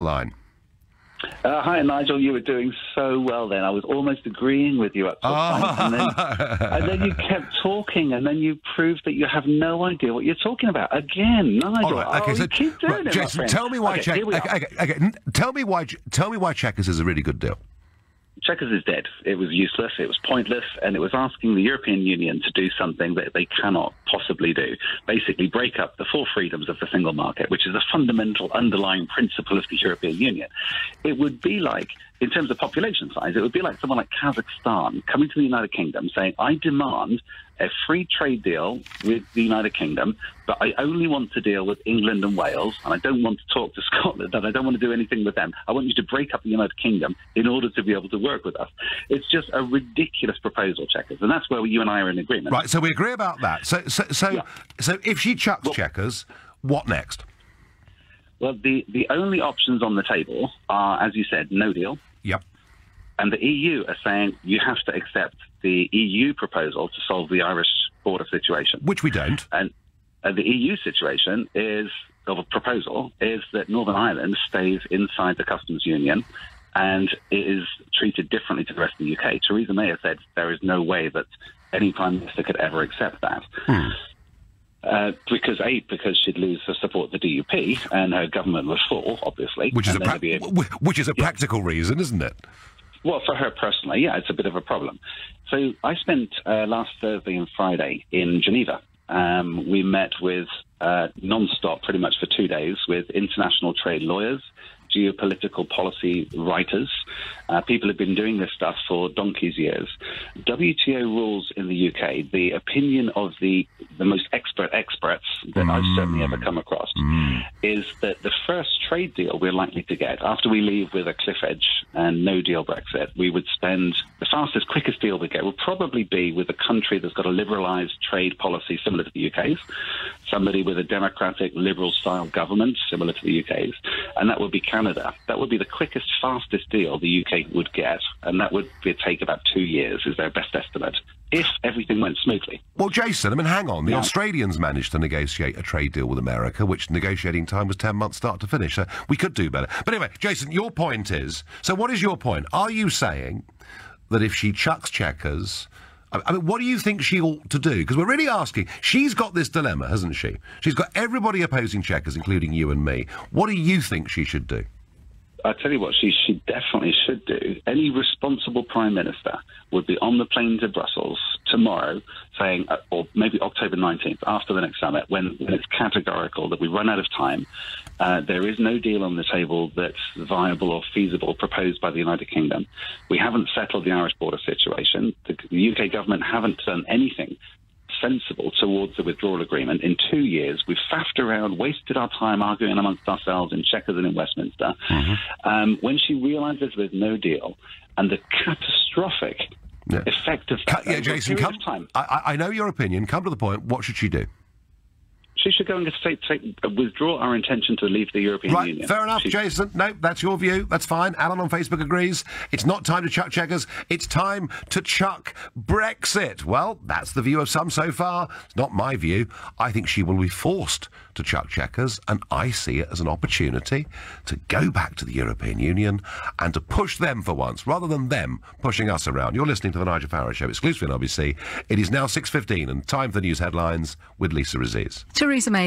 line. Uh, hi, Nigel. You were doing so well then. I was almost agreeing with you up to a point, and then, and then you kept talking, and then you proved that you have no idea what you're talking about. Again, Nigel. All right, okay, oh, so you keep doing right, it, Jason, tell me why okay, check. Okay, okay, okay, tell me why. Tell me why Chequers is a really good deal. Chequers is dead. It was useless. It was pointless, and it was asking the European Union to do something that they cannot possibly do. Basically, break up the four freedoms of the single market, which is a fundamental underlying principle of the European Union. It would be like, in terms of population size, it would be like someone like Kazakhstan coming to the United Kingdom saying, "I demand a free trade deal with the United Kingdom, but I only want to deal with England and Wales, and I don't want to talk to Scotland, and I don't want to do anything with them. I want you to break up the United Kingdom in order to be able to work with us. It's just a ridiculous proposal, Chequers, and that's where you and I are in agreement. Right, so we agree about that. So, so, so, Yeah. so if she chucks Chequers, what next? Well, the, the only options on the table are, as you said, no deal. Yep. And the EU are saying you have to accept the EU proposal to solve the Irish border situation. Which we don't. And, and the EU situation is, of a proposal, is that Northern Ireland stays inside the customs union and it is treated differently to the rest of the UK. Theresa May has said there is no way that any prime minister could ever accept that. Hmm. Uh, because a because she'd lose the support of the DUP and her government would fall, obviously. Which is a and then prac- there'd be a- which is a practical reason, isn't it? well, for her personally, yeah, it's a bit of a problem. So I spent uh, last Thursday and Friday in Geneva. Um, we met with uh, non-stop, pretty much for two days, with international trade lawyers, geopolitical policy writers, uh, people who've been doing this stuff for donkey's years. WTO rules in the UK, the opinion of the the most expert experts that I've certainly ever come across, is that the first trade deal we're likely to get after we leave with a cliff edge and no deal Brexit, we would spend the fastest, quickest deal we get will probably be with a country that's got a liberalised trade policy similar to the UK's, somebody with a democratic, liberal style government similar to the UK's, and that would be Canada. That would be the quickest, fastest deal the UK would get, and that would be, take about two years, is their best estimate, if everything went smoothly. Well, Jason, I mean, hang on. The Yeah. Australians managed to negotiate a trade deal with America, which negotiating time was 10 months start to finish. So we could do better. But anyway, Jason, your point is so what is your point? Are you saying that if she chucks Chequers. I mean, what do you think she ought to do? Because we're really asking. She's got this dilemma, hasn't she? She's got everybody opposing Chequers, including you and me. What do you think she should do? I tell you what, she, she definitely should do. Any responsible prime minister would be on the plane to Brussels tomorrow, saying, uh, or maybe October 19th, after the next summit, when, it's categorical that we run out of time. Uh, there is no deal on the table that's viable or feasible proposed by the United Kingdom. We haven't settled the Irish border situation. The, the UK government haven't done anything sensible towards the withdrawal agreement in two years. We've faffed around, wasted our time arguing amongst ourselves in Chequers and in Westminster. Um, when she realises there's no deal and the catastrophic Yeah. effect of Ca- that yeah, Jason, come. of time, I, I I know your opinion. Come to the point. What should she do? She should go and say, take, withdraw our intention to leave the European Right, Union. fair enough, She- Jason. No, that's your view. That's fine. Alan on Facebook agrees. It's not time to chuck Chequers. It's time to chuck Brexit. Well, that's the view of some so far. It's not my view. I think she will be forced to chuck Chequers, and I see it as an opportunity to go back to the European Union and to push them for once, rather than them pushing us around. You're listening to the Nigel Farage Show, exclusively on LBC. It is now 6.15 and time for the news headlines with Lisa Aziz. Theresa May